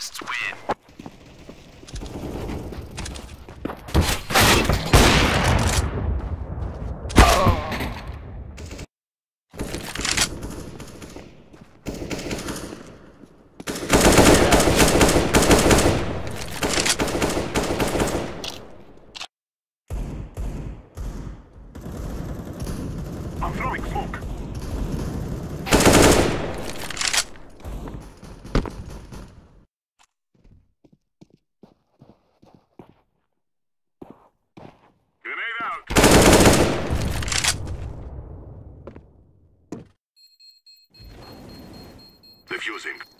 Terrorists win. I'm throwing smoke. Grenade out. Defusing.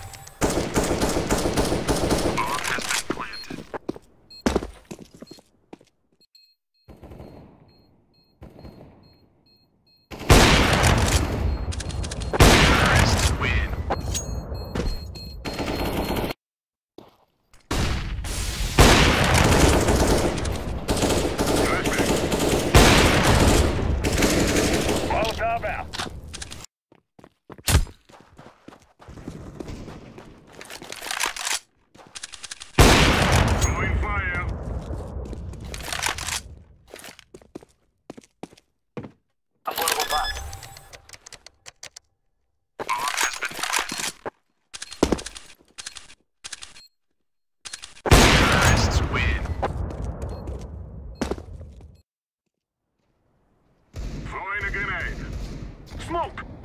Smoke!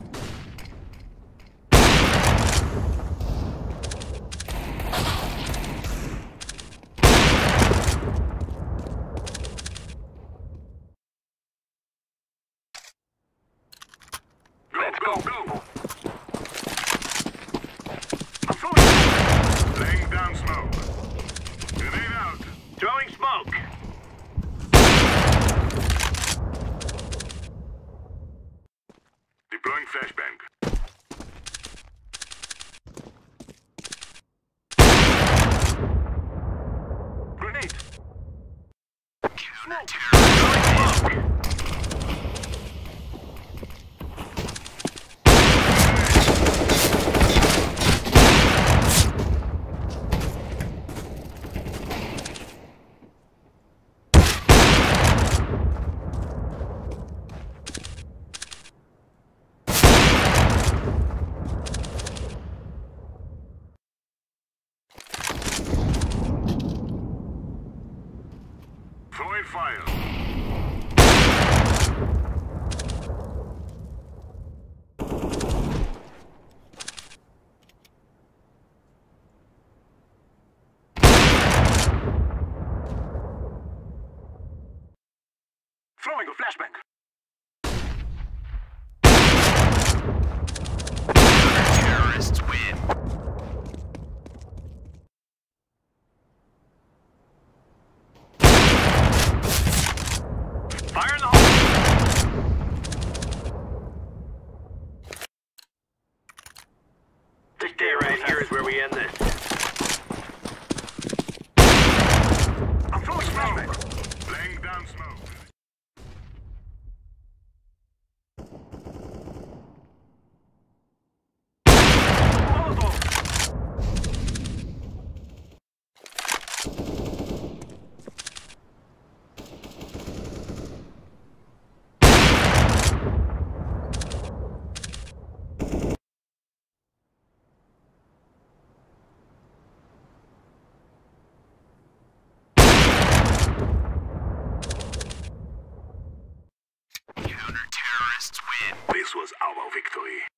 Throwing fire. This was our victory.